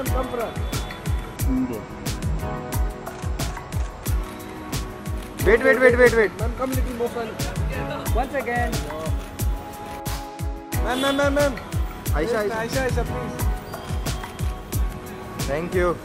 Come. Wait, wait, wait, wait, wait. Ma'am, come little more front. Once again. Ma'am, ma'am, ma'am, ma'am. Aisha, Aisha. Aisha, Aisha, please. Thank you.